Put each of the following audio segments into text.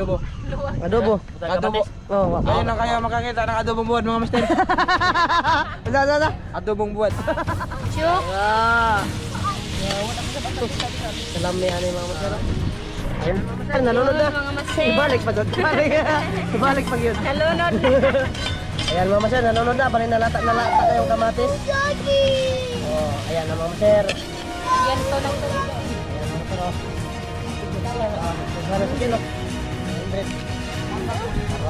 Adobo. Adobo. Adobo. Oh. Ayun na kayo makakita ng adobong buwan mga master. Ada, ada, ada. Adobong buwan. Chuk! Ah. Salam ni ani mga masero. Ayun, mga masero, nanonood na. Master. Ibalik pa doon. Ibalik. Ibalik pa yun. Nalunod. Ayan mga masero, nanonood na. Balik nalata, nalata kayong kamatis. Oh, ayan na mga masero. Yan to lang to. Ayan mga. Ah, kilo. 100.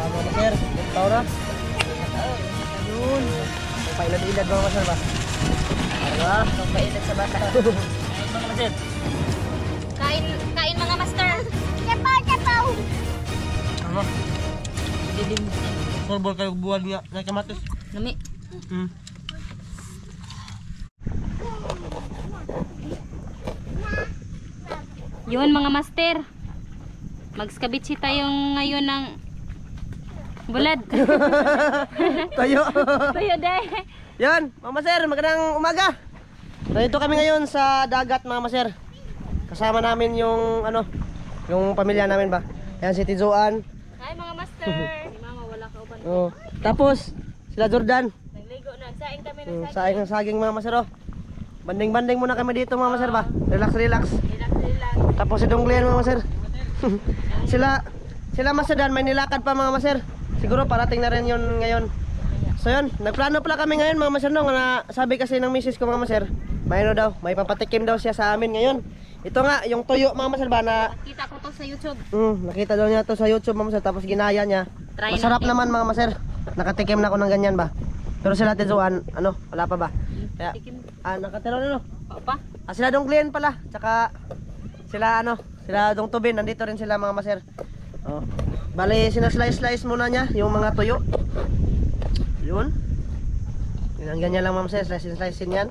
Para mga masero, ito na. Ayun. Pailad-ilad mga masero ba? Para. Pailan sa bata. Mga masero. Kain, kain mga master. Chapaw, chapaw. Ano? Sorbol kayo buwan nga na kamatis. Nami. Hmm. Yun mga master. Magskabitsi tayo ngayon ng bulad. Tayo. Tayo day. Yan, Mama Sir, magandang umaga. Nandito kami ngayon sa dagat, Mama Sir. Kasama namin yung ano, yung pamilya namin ba. Yan si Tizuan. Hi mga master. Si mama wala ka uban. Oh. Tapos sila Jordan. Nagligo na. Saing kami ng Mm, saging. saing ng saging Mama Sir. Oh. Banding-banding muna kami dito, Mama Sir ba. Relax, relax. Relax, relax. Tapos si Donglian, Mama Sir. sila sila Masadan may nilakad pa mga Maser. Siguro parating na rin yun ngayon. So yun, nagplano pala kami ngayon mga Maser no, na sabi kasi ng misis ko mga Maser, may ano daw, may papatikim daw siya sa amin ngayon. Ito nga, yung tuyo mga Maser ba na Kita ko to sa YouTube. mm, nakita daw niya to sa YouTube mga Maser tapos ginaya niya. Try Masarap natin. naman mga Maser. Nakatikim na ako ng ganyan ba. Pero sila Tizuan, ano, wala pa ba? Kaya, ah, nakatiro na no. Pa? Ah, sila dong Glenn pala. Tsaka sila ano, sila dong Tubin. Nandito rin sila mga maser. Oh. Bali, sinaslice-slice muna niya yung mga tuyo. Yun. Yan, ganyan lang mga maser. Slice-slice yan.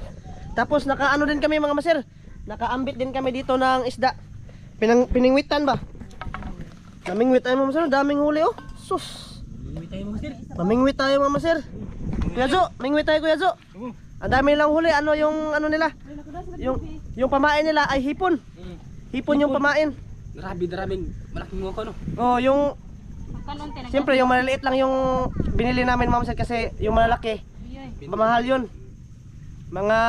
Tapos nakaano din kami mga maser. Nakaambit din kami dito ng isda. Pinang, piningwitan ba? Namingwit tayo mga maser. Daming huli oh. Sus. Mamingwit tayo mga maser. Kuya Jo, mingwit tayo Kuya Jo. Ang dami lang huli. Ano yung ano nila? Yung yung pamain nila ay hipon. Hipon yung pamain. Grabe, maraming malaking mga no. Oh, yung. Siyempre yung maliliit lang yung binili namin ma'am sir kasi yung malalaki mamahal yun. Mga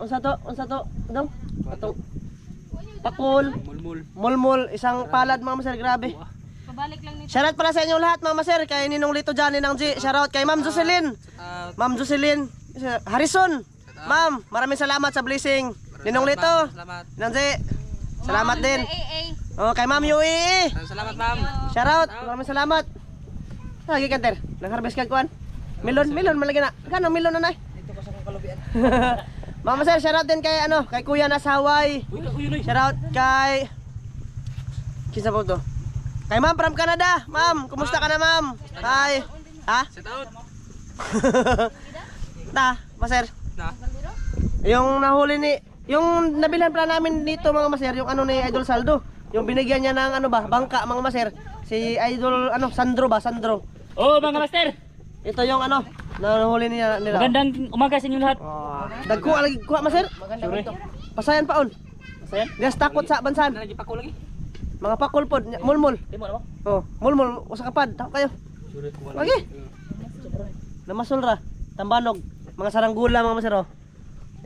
unsa to? Unsa to? Dong? Ato. Pakul, Mulmul. mulmul, isang palad ma'am sir, grabe. Pabalik lang nito. Shoutout pala sa inyo lahat mama sir, kay Ninong Lito Johnny ng G. Shoutout kay Ma'am Jocelyn. Uh, Ma'am Jocelyn Harrison. Ma'am, maraming salamat sa blessing. Ninong Lito. Salamat. Ninong G. Salamat din. Oh, kay Ma'am Yui. Salamat, ma'am. Shoutout. Maraming salamat. Lagi kanter. Nang-harvest kag kuan. Melon, melon malagi na. Kano melon na nay? Dito ko sa kalubian. Mama sir, shoutout din kay ano, kay Kuya na sa Hawaii. Uy. Shoutout kay Kinsa po to? Kay Ma'am from Canada. Ma'am, kumusta ka na, Ma'am? Hi. Ha? Set out. Ta, maser. Na. Yung nahuli ni yung nabilhan pala namin dito mga maser, yung ano ni Idol Saldo. Yung binigyan niya ng ano ba, bangka mga maser. Si Idol ano, Sandro ba, Sandro. Oh, mga master. Ito yung ano, nahuli niya nila. Magandang umaga sa inyo lahat. Oh, dagkuha lagi kuha maser. Sure. Pasayan paon. Masayan? Dias takot sa bansan. Nandiyan pa ko lagi. Mga pakul pod, mulmul. Oh, mulmul usa kapad. Tako kayo. Lagi. Namasol ra. Tambanog. Mga saranggula mga maser oh.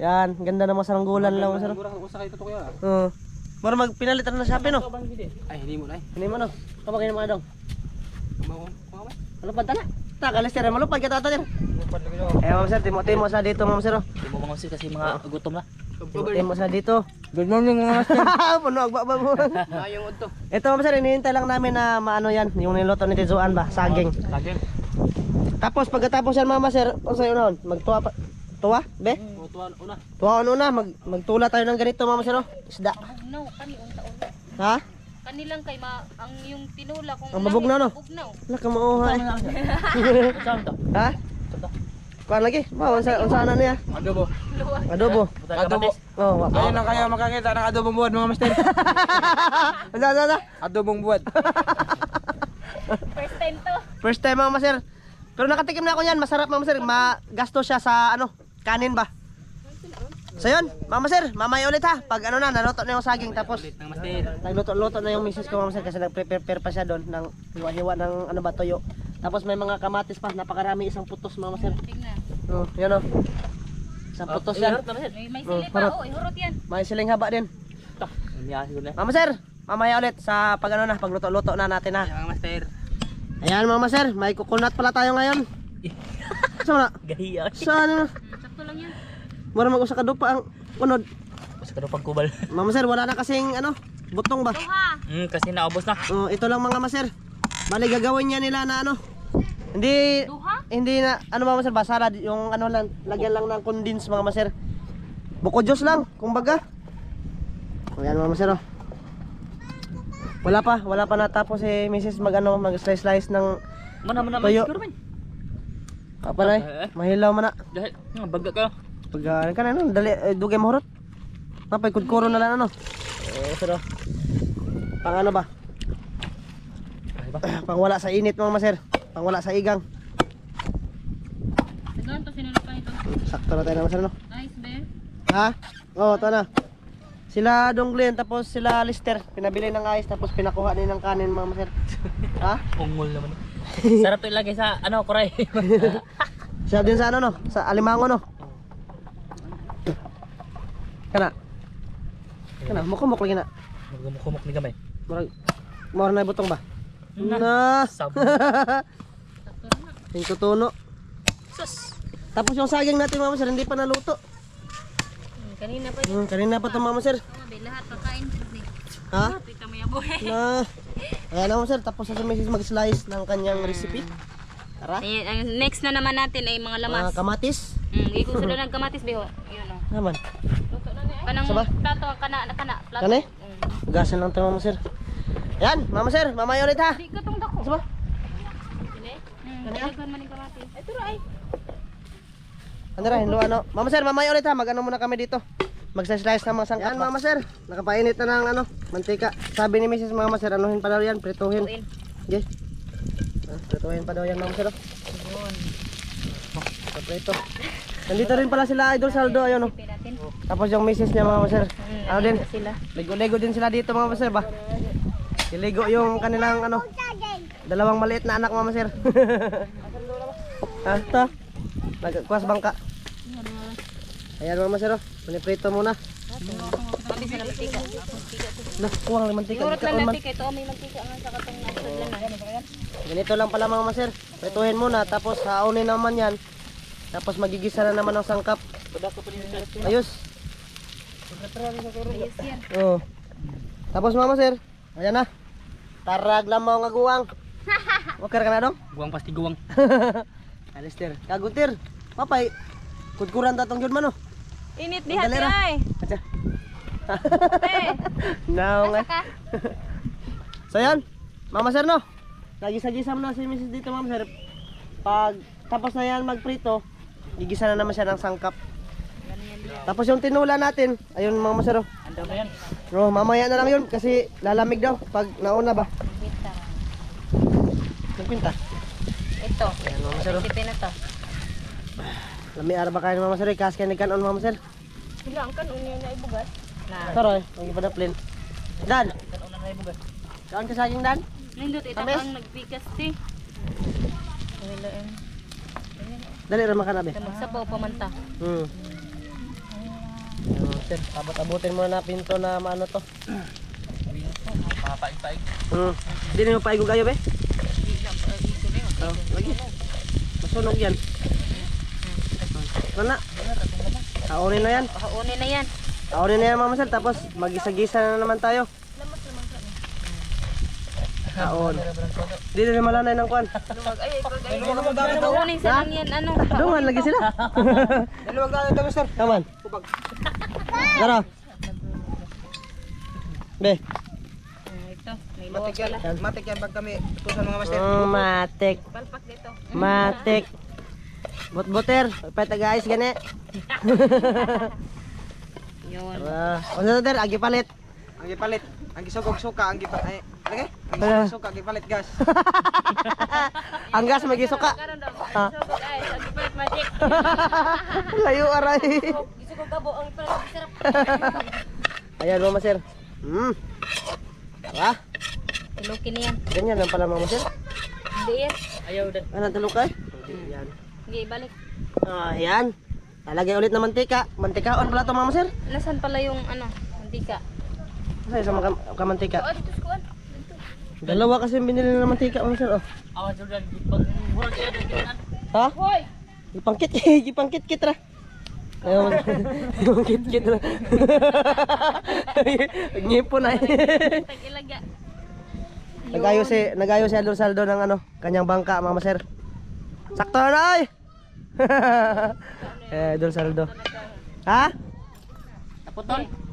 Yan, ganda ng mga saranggulan lang oh. Murang usa kay totoo ya. Oo. Mara magpinalitan na sa Shopee no. Ay, hindi mo na. Hindi mo no. Kamagay mga dong. Ano tala? Ta kalis sir, malupad ka tata sir. Eh ma'am sir, timo timo sa dito ma'am sir. oh. Di mo mga kasi mga gutom na. Timo timo sa dito. Good morning mga master. Puno agba ba mo. Ayong udto. Ito ma'am sir, hinihintay lang namin na maano yan, yung niluto ni Tizuan ba, saging. Lagi. Tapos pagkatapos yan mama sir, o sa'yo noon, magtuwa pa. Tuwa? Be? Tuwan una. Tuwa ano na, mag, magtula tayo ng ganito mama sir. oh. Isda. No, kani unta una. Ha? Kanilang kay ma ang yung tinula kung Ang babog na, no? Wala ka to? ha? Kuan lagi? Ba, unsa unsa na niya? Adobo. Adobo. Adobo. Oh, wa. Ayun na kayo makakita ng adobong buwan mga master. Unsa unsa unsa? Adobong buwan. First time to. First time mama sir. Pero nakatikim na ako niyan, masarap mama sir. Magasto siya sa ano, kanin ba? So yun, mama sir, mamaya ulit ha. Pag ano na, naluto na yung saging tapos nagluto-luto na yung misis ko mama sir kasi nag-prepare pa siya doon ng hiwa-hiwa ng ano ba toyo. Tapos may mga kamatis pa, napakarami isang putos mama sir. Tingnan. Oh, yan oh. Isang putos yan. May, may Oh, sili harot. pa. Oh, ihurot yan. May siling haba din. Mama sir, mamaya ulit sa pag ano na, pagluto-luto na natin ha. Mga master. Ayan mama sir, may coconut pala tayo ngayon. Saan na? Gahiya. Saan na? Sakto lang yan. Mura mag-usa ka doon pa ang unod. Basta ka daw pagkubal. Mama sir, wala na kasing ano, butong ba? Duha. Hmm, kasi naubos na. Oh, ito lang mga maser. Bali gagawin niya nila na ano. Hindi Duha? hindi na ano mga maser, basara yung ano lang, lagyan lang ng condense mga maser. Buko juice lang, kumbaga. O yan mga maser oh. Wala pa, wala pa natapos si Mrs. mag ano, mag slice slice ng Mana mana Tuyo. siguro man. kapalay. Mahilaw man na. Dahil baga ka. Pag uh, kan ano, dali eh, dugay mahurot. Napay kudkuro na lang ano. Eh, sir oh. Pang ano ba? Ay ba? Pang wala sa init mga maser. Pang wala sa igang. Saan to sinunod pa ito? Sakto na tayo na maser no. Nice, be. Ha? Oo, oh, ito na. Sila Donglin, tapos sila Lister. Pinabili ng ice, tapos pinakuha din ng kanin mga maser. ha? Ungol naman. Sarap to ilagay sa ano, kuray. Siya din sa ano no? Sa Alimango no? Kana? Kana? Mukumok lagi na. Magumukumok ni gamay. Murag, mura na butong ba? Na! Sab. Yung tutuno. Sus. Tapos yung saging natin mga maser, hindi pa naluto. Hmm, kanina pa Hmm, kanina pa ito mga maser. Oh, be, lahat pakain. Be. Ha? Tita mo yung buhay. Na. Ayan na maser, tapos sa misis mag-slice ng kanyang recipe. Tara. Ayan, ang next na naman natin ay mga Mga lamas. kamatis. Hmm, ikaw sunod ng kamatis, beho. Yun, oh. Naman. Kanang Saba? plato, kana, kana, plato. Kani? Hmm. Gasan lang ito mama sir. Yan, mama sir, mamaya ulit ha. Di ka tong dako. Saba? Hmm, dalagan man yung kamatis. Ay, turo ay. Ano rin, ano. Mama sir, mamaya ulit ha. Mag-ano muna kami dito. Mag-slice ng mga sangkap. Yan mama sir, nakapainit na ng ano, mantika. Sabi ni Mrs. mama sir, anuhin pa daw yan, prituhin. Tuin. Okay. Ah, prituhin pa daw yan mama sir. oh. Oh, prito. Nandito rin pala sila Idol Saldo, ayun oh. Tapos yung misis niya mga sir. Ano din? Ligo-ligo din sila dito mga sir ba? Iligo yung kanilang ano, dalawang maliit na anak mga sir. ha, ito. Nagkuas bangka. Ayan mga sir, oh. Piniprito muna. Mabisa na mantika. Nah, kuwang lang mantika. Lang ito may mantika nga sa katong nasudlan. Ganito lang pala mga sir. Prituhin muna, tapos haunin naman yan. Tapos magigisa na naman ng sangkap. Ayos. Ayos yan. Oo. Tapos mama sir, ayan na. Tarag lang mo nga guwang. Wakar ka na dong? Buwang pasti guwang. Alister. Kagutir. Papay. Kudkuran tatong yun man oh. Init di hati, ay. Atsa. Eh, Now nga. ka. So yan. Mama sir no. Nagisa-gisa mo na si Mrs. dito mama sir. Pag tapos na yan magprito, gigisa na naman siya ng sangkap. Tapos yung tinula natin, ayun mama sir oh. Na yan. No, mamaya na lang yun kasi lalamig daw pag nauna ba. Bita. Nagpinta. Ito. Ayan mama sir oh. Sipin na to. Lami ara ba kayo mama sir? Kas kaya nagkanon mama sir. Sila ang kanon niya na ibugas. Na. Tara, ang iba na plain. Dan, Kanon na ibugas. ka dan? Nindot ito ang nagbigas ti. Wala en. Dali ra makanabi. Magsabaw pa man ta. Hmm. Ayun, sir, abot-abutin mo na pinto na maano to. Papaig-paig. Hmm. Hindi na yung paigog ayo be? Oh, lagi. Masunog yan. Ano na? Kaonin na yan. Pakaunin na yan. Kaonin na yan mama sir. Tapos magisa-gisa na naman tayo. Kaon. Hindi na malanay ng kwan. Ay. Paunin sa lang yan. Ano? Dungan lagi sila. Dalawang daan ito, mister. Kaman. Tara. Be. Ah, luwag pala. Matik yan pag kami tutusan mga master. Mm, matik. Palpak dito. Matik. Bot-boter. Pwede guys gani. Yun. Tara. O ter, agi palit. Ang gipalit, ang gisugog suka, ang gipa ay Okay? Ah. Suka, gipalit gas. Ang gas ay sa gipalit magic. Layo aray. Ko gabo ang ipalit sarap. Ayan mama sir. Hmm. Tara. Ilukin niyan. Ganyan lang pala mama sir. Hindi yan. Ayaw din. Ano tulukay? Yan. Sige, balik. Ah, yan. Lalagay ulit ng mantika. Mantikaon pala to mama sir. Nasaan pala yung ano, mantika? Kasi sa mga kamantika. Oh. Dalawa kasi yung binili ng mantika mama sir. Oh. Awan Jordan. Ha? Hoy! Gipangkit, gipangkit kit ra. Ayun. Gipangkit kit ra. Ngipon ay. Tag-ilaga. Nagayo si nagayo si Aldo Saldo ng ano, kanyang bangka, mama sir. Sakto na ay. eh, Aldo Saldo. Ha? Naputol.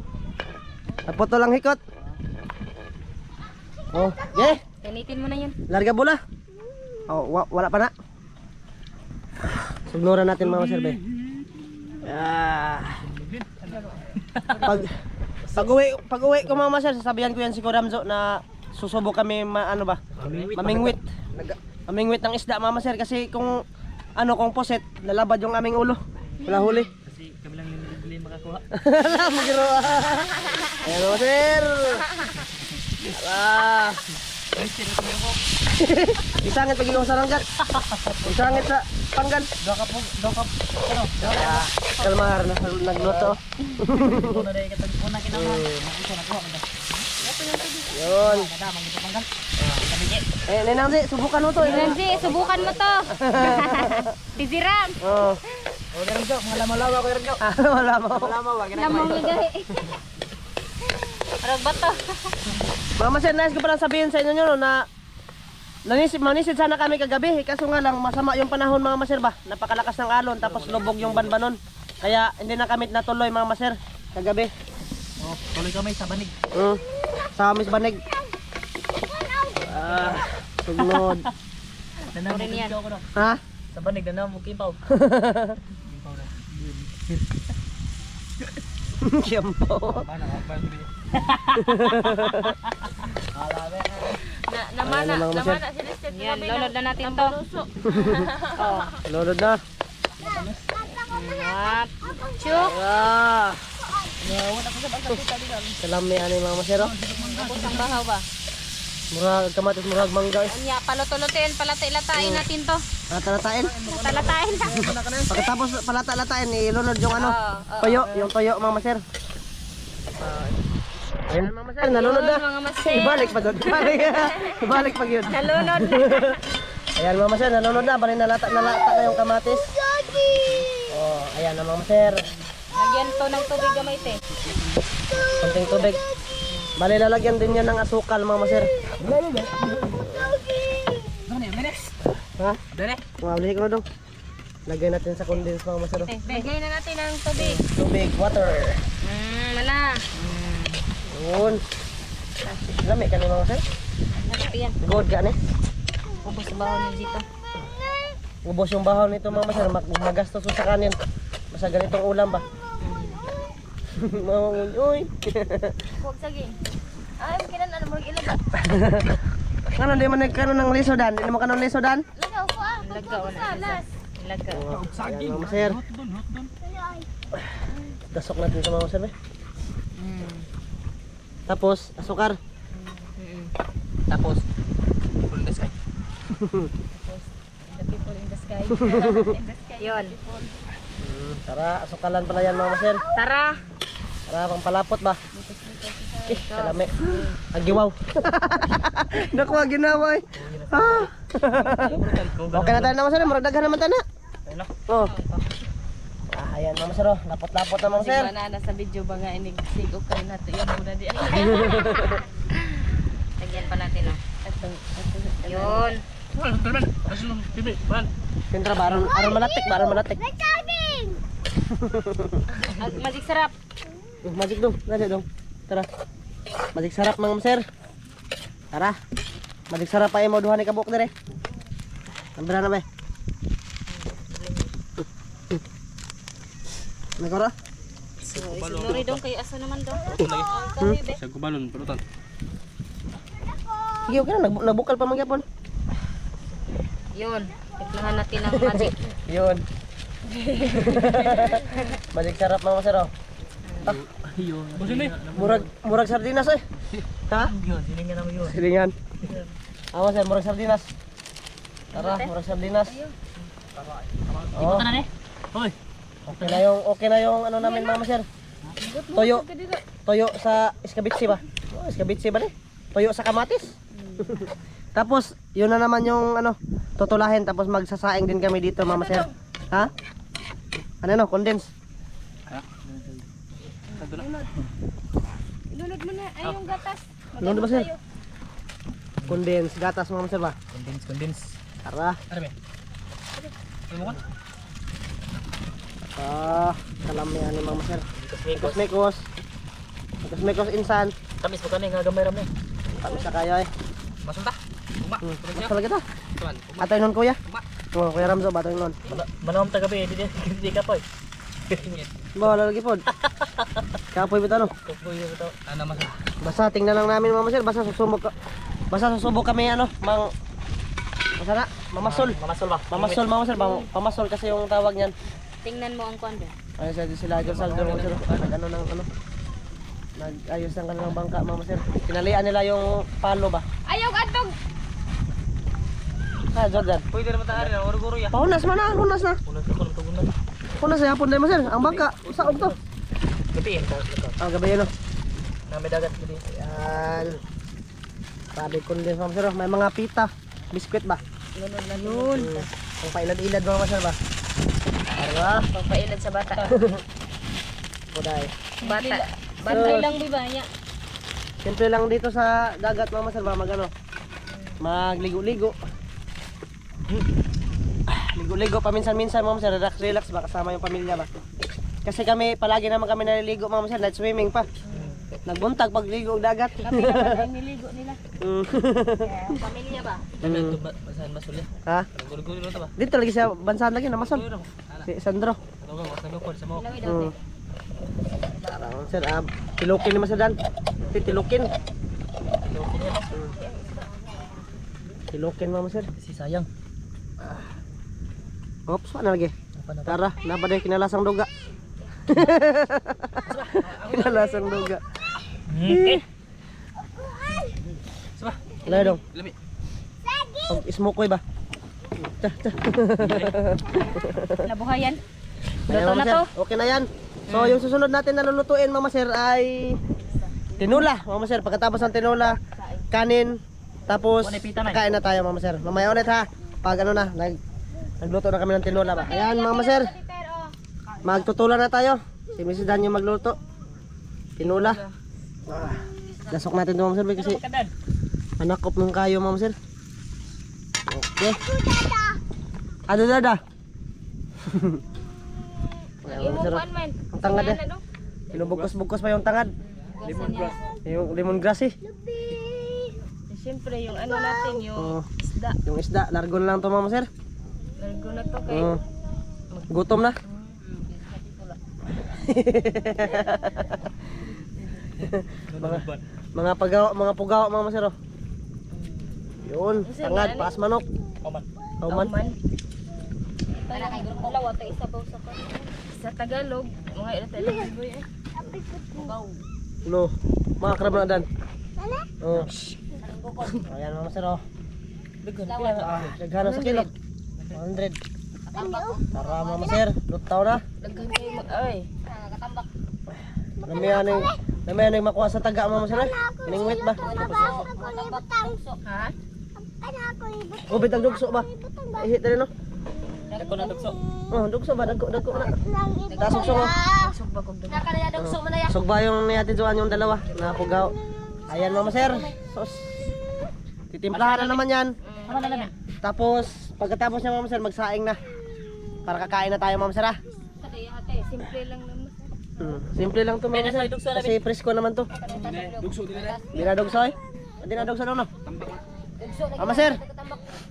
Naputo lang hikot. Oh, yeah. Kanitin mo na yun. Larga bola. Oh, wa- wala pa na. Sugnuran natin mga sir, be. Ah. Pag pag uwi, pag uwi ko mga sir, sasabihan ko yan si Kuramzo na susubok kami ma, ano ba? Mamingwit. Mamingwit ng isda mama sir kasi kung ano kung poset, lalabad yung aming ulo. Wala huli. Kasi kami lang makakuha. Alam mo giro. Ayan mga sir. Ah. Isangit pag sa ranggat. Isangit sa panggan. Dua ka po. Dua ka. Ano? Ah, kalmar na nagluto. Una dahil katag una kinama. Nakita na kuha. Yun. Kadamang ito panggan. Eh, nenang si, subukan mo to. Eh. Nancy, subukan mo to. Tisiram. Oh. O, ganun daw. Mga lamalawa ko rin. Ah. Lamawa, ganun. Lamang ligahi. Parang bato. Mama sir, nais ko palang sabihin sa inyo nyo no, na Nanisid, manisid sana kami kagabi, kaso nga lang masama yung panahon mga maser ba? Napakalakas ng alon tapos lubog yung banbanon. Kaya hindi na kami natuloy mga maser kagabi. Oh, tuloy kami sa banig. Mm. Sa Miss Banig. Ah, sugnod. Nanamo Rin yan. kimpaw ko daw. ha? Sa banig nanamo kimpaw. Ka ba? Na, namana, Ayan na, mga namana si Listed. Yan, load na natin to. oh. Lodod na. At, chuk. Ah. Salami ani mga masero. Tapos ang bahaw ba? Murag kamatis murag mangga. Anya, palutulutin, palati-latain natin to. Na. Pagkatapos palata-latain, ilunod yung ano, oo, toyo, yung toyo mga maser. Ayun mga maser, nalunod na. Ibalik pa doon. Ibalik. Ibalik pa yun. Nalunod na. Ayan mga maser, nalunod na. Bali nalata, nalata na yung kamatis. Oh, ayan na mga maser. Lagyan to ng tubig gamay te. Konting tubig. Bali lalagyan din yan ng asukal mga maser. Ha? Dere. Mabalik ko dong. Lagay natin sa condense mga maser. Eh, Lagyan na natin ng tubig. Tubig, water. Mm, wala. Yun. Lami ka ni mga maser. Nakati yan. Good ka ni. Ubus sa baho niyo dito. Ubos yung bahaw nito mga maser. Mag magastos sa kanin. Basta ganitong ulam ba? Mga uy. Huwag saging. Ay, kinan ano mo ilaga. Ano di man nagkaroon ng lisodan? Di mo kanon lisodan? Lagaw ko ah. Lagaw na. Lagaw. Ayan mga maser. Dasok natin sa mga maser. eh. Mm. Tapos asukar. Mm. Tapos. Full the sky. The people in the sky. Yun. Hmm, tara, asukalan pala yan mga maser. Tara. Tara, pang palapot ba? Eh, salami. Agiwaw. Nakuha, ginawa eh. Ah. Okay na tayo na maser. Murag daghan naman tayo na. Oh. Ah, ayan mga maser. oh. Lapot-lapot na mga maser. na sa video ba nga inig sig okay na to yan muna di. Lagyan pa natin oh. Yun. Wala. Sintra, baron, aron malatik, baron malatik. Ag magic Uh, magic dong, nasa dong. Tara. Magic sarap mga maser. Tara. Magic sarap pa mo duha ni kabuk dire. Ambra na ba? Nagora? So, isinuri dong kay asa naman dong. Sa kubalon, pulutan. Sige, okay na. Nag nabukal pa magyapon. Yun. Tiplahan natin ang magic. Yun. Balik sarap mga masero. Ah, Ayun. Busin eh. murag, murag sardinas eh. Ha? Yun, siningan naman yun. Silingan. Awa sir, murag sardinas. Tara, murag sardinas. Oh, Ito na eh. Hoy. okay na yung, okay na yung ano namin mga sir. Toyo. Toyo sa iskabitsi ba? Oh, iskabitsi ba ni? Toyo sa kamatis. tapos, yun na naman yung ano, tutulahin tapos magsasaing din kami dito mama sir. Ha? Ano no, condense. Lunod mo na. Ay, yung gatas. Lunod ba, sir? Condense, gatas mama sir ba? Condense, condense. Tara. Ano ba? Ano mo ka? Ah, kalami ani mama sir. Kosmikos. Kosmekos. Kosmekos insan. Tamis mo kani nga gamay ram ni. Kami sa kaya eh. Masunta. Uma. Hmm. Basta lagi ta. Tuan. Atay nun kuya. Uma. Oh, kuya Ramzo batay nun. Manawam ta gabi di di ka pa. Bawala lagi pod. Kapoy bitaw no. Yo to. Ana mas. Basta tingnan lang namin mama sir, basta susubok ka. Basta susubok kami ano, mang Basta na, mamasol. Mamasol ba? Mamasol mama sir, Pam- pamasol kasi yung tawag niyan. Tingnan mo ang kondo. Ay sa sila Idol Saldo mama sir. Nag ano ng ano. Nag-ayos ng kanilang bangka mama sir. Pinalian nila yung palo ba? Ayaw, atog! Ah, Jordan. Pwede naman ta ari oro-goro ya. Pahunas man na, hunas na. Unas ko to guna. Hunas sa hapon dahil mo sir. Ang bangka, saog to. Gabi ka. Ah, gabi yun oh. Na may dagat gidi. Yan. Sabi ko din mama sir, may mga pita. Biskwit ba? Lunod na lunod. Ang pailad-ilad mga sir ba? Ara, Pampailad sa bata. puday. Bata. Bata lang di ba niya? Siyempre lang dito sa dagat mga sir ba, mag ano, magligo-ligo. Ah, Ligo-ligo paminsan-minsan mga sir, relax-relax ba kasama yung pamilya ba. Kasi kami, palagi naman kami naliligo mga sir, night swimming pa. Nagbuntag pagligo og dagat. Kami naman ay niligo nila. Mm. Ang pamilya ba? Kami to basan masul ha? Guru-guru to ba? Dito lagi sa bansahan lagi. Guru. Ana. Si Sandro. Ano ba wasa ko sa mo. Mm. daw. Tarang sir, ah, tilukin ni masadan. Si tilukin. Tilukin mama sir. Si sayang. Ops, ano lagi? Tara, dapat deh kinalasang duga. kinalasang duga. Okay. Saba. Wala dong. Lami. Pag smoke ko ba? Tah, tah. Nabuhayan. Ayan, Luto na to. Okay na yan. So, yung susunod natin na lulutuin, Mama Sir, ay tinula. Mama Sir, pagkatapos ng tinula, kanin, tapos na? kain na tayo, Mama Sir. Mamaya ulit ha. Pag ano na, nag, nagluto na kami ng tinula ba. Ayan, Mama Sir. Magtutula na tayo. Si Mrs. Dan yung magluto. Tinula. Ah, lasok natin ito, Mama Sir, kasi Kadan. Anakop ng kayo, ma'am sir. Okay. Ano dada? Ayan. Imukan man. Ang tangad eh. Pinubugkos-bugkos pa yung tangad. Lemon grass. Yung lemongrass eh. Siyempre, yung ano natin, yung Oo. isda. yung isda, largo na lang to ma'am sir. Largo na to kay... Oo. Gutom na. mga mga pagawa, mga pugawa ma'am sir. oh. Yun, tangad, paas manok. Kauman. Kauman. Para kay grupo lawa to isa ba sa sa Tagalog, mga ila tayo boy eh. No, mga krab na dan. Oo. Ayan ma'am sir oh. Ah, Naghana sa kilo. 100. Tara mama sir, lutaw na. Daghan kayo mag ay. Nakatambak. Namiyan yung namiyan yung makuha sa taga mama sir. Ningwit ba? Ha? Ubit ang dugso ba? Ihit na rin no? Ako na dugso. Oh, dugso ba? Dagko, dagko na. Tasok mo. Sugba kog dughan. Oh. Sugba yung ni Ate Joan yung dalawa. Napugaw. Ayan mama sir. Sos. Titimplahan na naman yan. Ano na? Tapos, pagkatapos niya mama sir, magsaing na. Para kakain na tayo mama sir ah. Ate, ate, simple lang naman. Hmm. Simple lang to mama sir. Kasi presko naman to. Dugso din na. Di na dugso eh. Di na dugso no. Mama sir.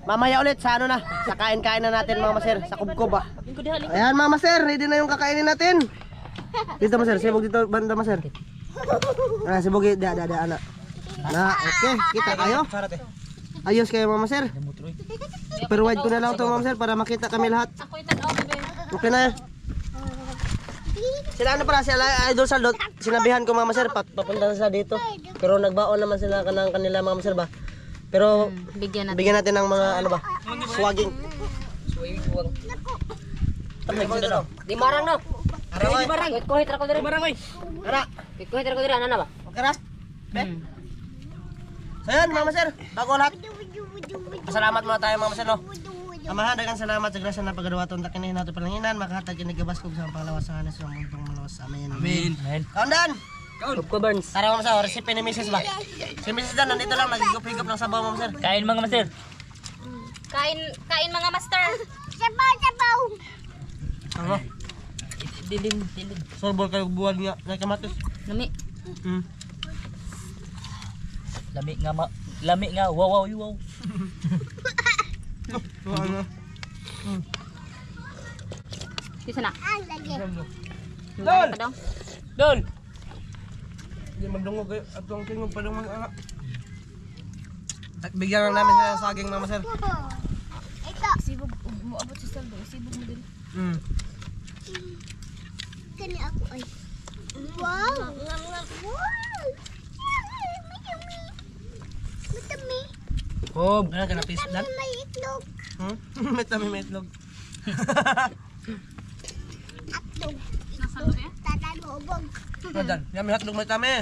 Mamaya ulit sa ano na. Sa kain-kain na natin mama sir. Sa kubkob ah. Ayan mama sir. Ready na yung kakainin natin. Dito mama sir. Sibog dito banda mama sir. Ah, sibog. Da, da, da, anak. Na, okay, kita kayo. Ayos kayo Mama Sir. Super wide ko na lang to Mama Sir para makita kami lahat. Ako yung tanaw. Okay na yan. Sila ano pala, sila idol sa lot. Sinabihan ko Mama Sir, pat papunta na sila dito. Pero nagbaon naman sila kanang kanila Mama Sir ba. Pero Bigyan natin. bigyan natin ng mga ano ba, swagging. Di marang no. Aray, Marang. Kuhit ra ko diri. Marang oy. Ara, Kuhit ra ko diri ana na ba? okay na? Eh? So yan Mama Sir, bago lahat. Pasalamat muna tayo Mama Sir no. Amahan, dagang salamat sa grasya na paggawa itong takinin nato palanginan, makahatag kinigabas ko sa panglawas sa mundong malawas. Amen. Amen. Amen. Kaundan! Ko Burns. Tara Mama Sir, recipe ni Mrs. ba? Si Mrs. Dan, nandito lang, nagigop-higop ng sabaw Mama Sir. Kain mga master. Kain kain mga master. Ano? Dilin, dilin. Sorbol kayo buwag nga, na kamatis. Nami. Hmm. Lami nga ma... Lami nga, wow, wow, wow. Ano? Kisa na. Dol! Padong. Dol! Hindi magdungog kayo, at ang tingog pa lang mga Bigyan lang namin sa saging Mama Sir. Sibog mo abot sa saldo. Sibog mo din. Hmm. Kani ako ay. Wow! Ngam ngam. Wow! Matami. Matami. Oh, ano ka na piece dan? May itlog. Hmm? may tami may itlog. Atlog. Nasalo eh? Tatalobog. Ano dan? Yami hotdog may tami.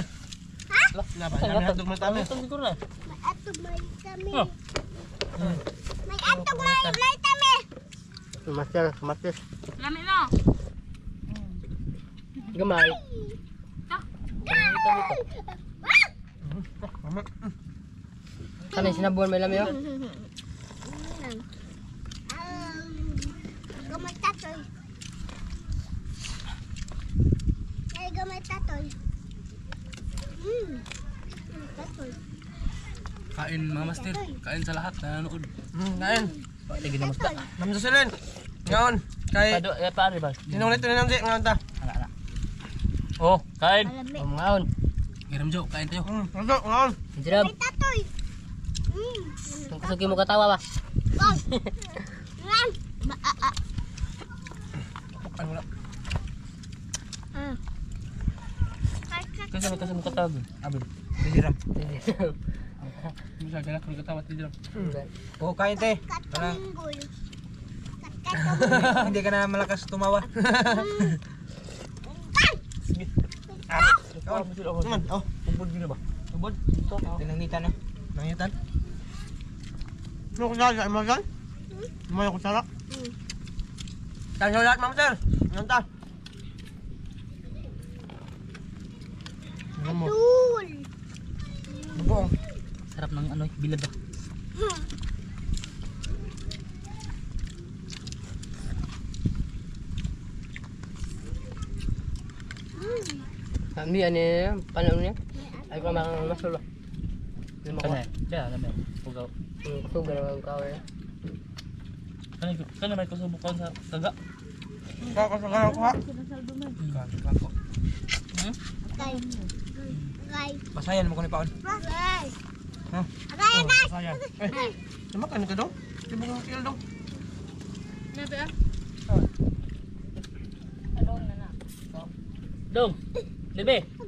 Ha? Nga ba? Yami hotdog may tami. Ito siguro na. May atlog may tami. Oh. May atlog may may tami. Master, kamatis. Lami no. Gamay. Kanay sinabuan may lami oh. Gamay tatoy. Ay, gamay tatoy. Hmm. Tatoy. Kain mga master. Kain sa lahat na nanood. Hmm, kain. Lagi na musta. Namsa silin. Ngayon, kay Pado, eh, paano ba? Sinong nito ni Namsi, ngayon ta. Ana, ana. Oh, kain. Alami. Ngayon. Ngiram Jo, kain tayo. Hmm, ito, ngayon. Jirab. May Hmm. Kung kasugi mo katawa ba? Ah, ah. Ano na? Ah. Kasi mo kasi mo katawag. Abin. Dijiram. Bisa kaya kung katawa dijiram. Oh, kain te. Para Katunggol. Katunggol. hindi ka na malakas tumawa. Kawan. Naman, oh. Tubod gina ba? Tubod. Tinangitan na. Nangitan. Ano ko sala? Ano ko Ano ko sala? Tayo sa lahat, Ma'am Sir. Ngayon ta. Ano mo? Dul. Buong. Sarap ng ano, bilad ba? Kami ano yan? Paano niya? Ay ko mga masolo. Kana, kaya na may. Pugaw. Sugar ang kawer. Kana, kana may kusubukan sa taga. Kakasagalan ko ha. Kako. Kay. Kay. Basayan mo ko ni Paon. Kay. Ha? Kay. Oh, sayang. Eh, naman ka dong? Di ba kang kilo dong? Dong. Libe. Maapil naman yung gamot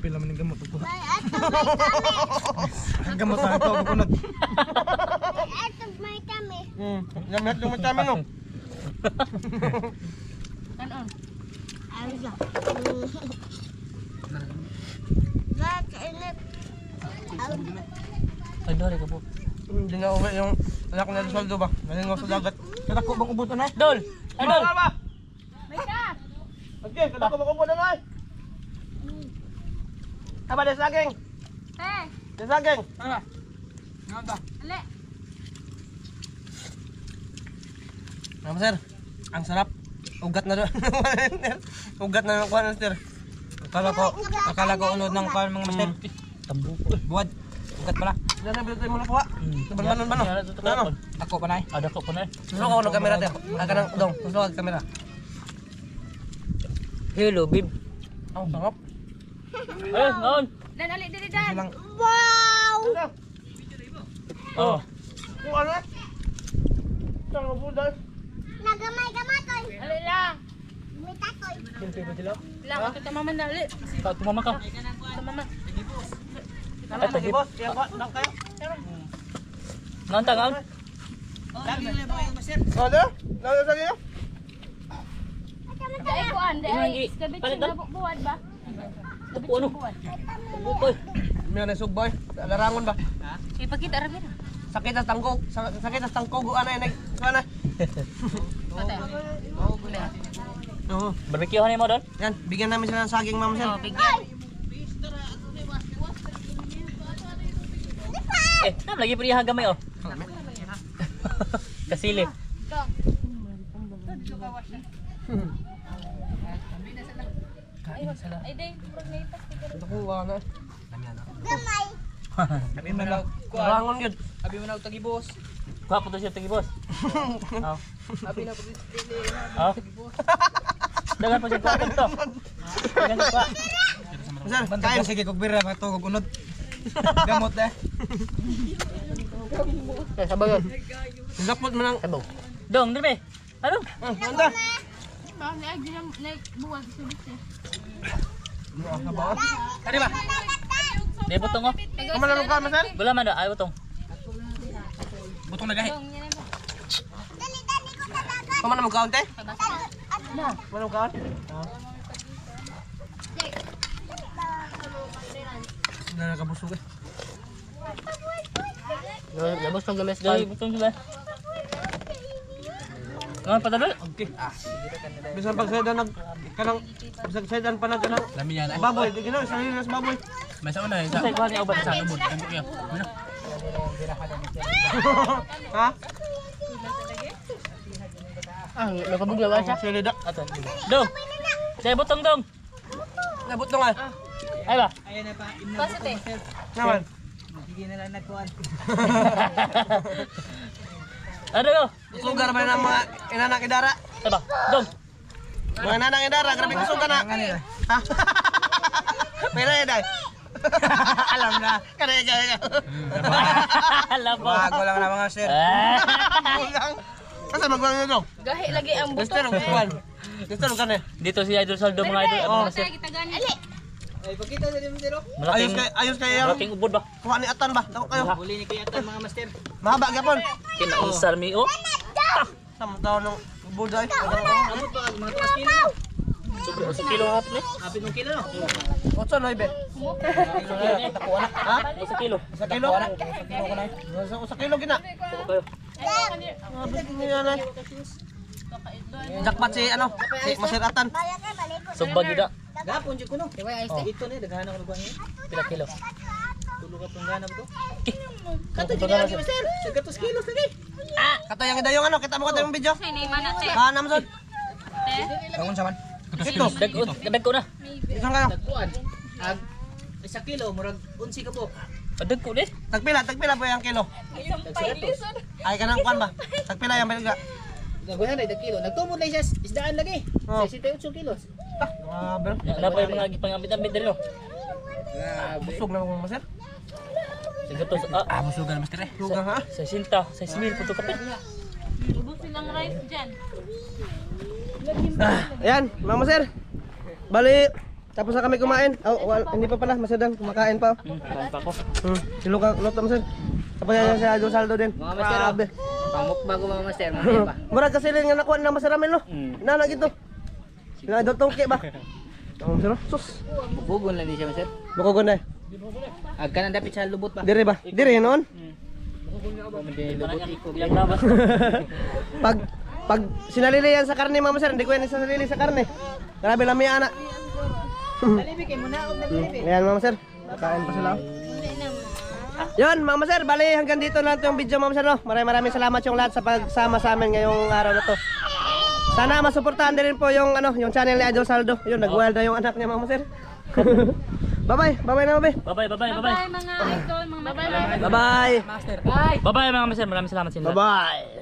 ko. May atog may kami. Ang gamot na ito ko nag. May atog may kami. Hmm, lahat yung matami no. Ay, ya. Ba, kainit. Ay, dali ka po. Hindi na uwi yung anak na Rizaldo ba? Galing sa dagat. Katako bang ubuto na? Dol! Ay, Dol! ba? Okay, kada ko makupo na Tama de saging. Eh, De saging. Ano? Ngayon ta. ale. Mama sir, ang sarap. Ugat na doon. Ugat na ng kuhan sir. Akala ko, akala ko unod ng Paon mga master. Tambo ko. Buwad. Ugat pala. Diyan na bilog tayo muna kuha. Banon banon. Yan, ito kapon. Ako pa na eh. Ada ko pa na. Sulo ko ng kamera tayo. Aga ng dong. Sulo ka kamera. Hello, babe. Ang sarap. Eh, noon. Dan, ali, dili, dan. Wow! Oh. Kung ano ka po dahil? Nagamay-gamatoy. Ali lang. May tatoy. Lang, ito tamaman na, ali. Tumama ka. Tamaman. Lagi boss. Kaya ba? Nang kayo? Nanta ka. Oh, ano? Nala sa inyo? Dahil kuan, Inang dahil. i- Kabit palit na buwad ba? Upo ano? Upo eh. May na sugboy. Larangon ba? Ipakita, Rabin. Sakit sa tangkog. Sa- Sakit sa tangkog. Ano yan? Ano? Oo. Barbecue mo doon? Yan, bigyan namin sila ng saging, ma'am sir. Oh, bigyan. Eh, nam lagi pa diha gamay oh. Kasili. Ay, day, pag may ipas, Nakuha na. Gamay. Abi mo na Larangon yun. Abi mo na tagi boss. Kuha po siya tagi boss. Oh. Abi na pati Oh. Dagan pa siya kuha to. Dagan siya kuha. Sir, kain. ka sige kog bira pa to kog unod. Gamot eh. Dong, dili. Ano? Ah, anda. Ba, na, ay, na, na. Kari ba? Di butong oh. Kumalaro ka, sir? Wala man do, ay butong. Butong na gahi. Yan na mo kaunti? Kabasa. Kumalaro ka? Na nakabusog eh. Labos tong games dai, butong sila. Ngayon padadol. Okay. Ah, Bisan pag saya nag... Kanang... Bisan saya pa nag... Kanang... lami yan eh. Baboy, na sa baboy. May sa una eh. Sa Sa kuha ni uban sa. Ano kaya? Ano? ha? Ah, nakabugla ba siya? Sili da. Ato. Dong. Say butong dong. Na nga. Ay ba? Pasok eh. Naman. Ano yo? Sugar ba ng mga inanak idara? Ay ba? Dong. Mga inanak idara, grabe ko sugar na. Ha? Pera ya dai. Alam na. Kaya kaya. Alam mo. Bago lang na mga sir. Ah. Asa magwang nyo dong? Gahi lagi ang Gusto buto. nang kuwan. Gusto nang kane. Dito si Idol Saldo mga idol. Oh. Ano na siya? Kita gani. Ali. Ay, pagkita na din. Ayos kay ayos kay yung malaking ubod ba? kuha ni Atan ba? Dako kayo. Huli ni Kuya Tan mga master. Mahaba gyapon. Kinausar mi oh. Samtaon ng buday. Amot pa mga tuwas kilo. Sobra sa kilo hap ni. Apit ng kilo no. Otso na ibe. Ha? Sa kilo. Sa kilo. Sa kilo gina. Sa ana. Jakpat si ano? Si Masir Atan. Sumbag gida. Gapon jud ko no. Oh. Ito ni daghan ako lugang Pila kilo. Tulo ka tong gana ba to? Kato gina master. Sa gatos kilo lagi. Kato yang idayong ano, kita mo ko yung video. Sini mana te? Kanam sod. Te. Karon sa man. Ito. Dag dag ko na. Isan kayo. Kuan. Ag isa kilo murag 11 ka po. Padag ko di. Tagpila, tagpila po yung kilo. Ay kanang kuan ba? Tagpila yung bilga. Gagawin na dag kilo. Nagtumod na siya isdaan lagi. Oh. 68 kilos. Grabe. Na pa yung mga gipangambit-ambit diri no. Grabe. Busog na mo masir. Sa gatos ah Ah, na master eh. Suga ha. sa sinta, sa smil puto kapit. Ubus silang rice dyan. Ayan, mama sir. Bali, tapos na kami kumain. Oh, wal, hindi pa pala, masadang kumakain pa. Hmm, kain pa ko. Hmm, silo ka, luto mo sir. Tapos yan si Adol Saldo din. Mga master, oh. Grabe. Pamuk bago mga master, mamaya pa. Murag kasi rin nga nakuha na masaramin no. Hmm. Nana gitu. Nga Adol Tongke ba? Oh, sir, sus. Bugon lang din siya master. Bukogon na. Ag ka nang dapit sa lubot pa. Dire ba? Dire noon. Pag pag sinalili yan sa karne mama sir, hindi ko yan sinalili sa karne. Grabe lami ana. Dalibi kay muna og dalibi. Ayan mama sir. Kain pa sila. Yun, Mama Sir, bali hanggang dito lang yung video Mama Sir. No? Maraming maraming salamat yung lahat sa pagsama sa amin ngayong araw na to. Sana masuportahan din po yung ano, yung channel ni Idol Saldo. Yun, nag-wild na yung anak niya Mama Sir. bye-bye, bye-bye na Mabe. Bye-bye, bye-bye, bye-bye. Bye mga idol, mga bye bye. Bye-bye. Master. Bye-bye mga master. Maraming salamat sa inyo. Bye-bye.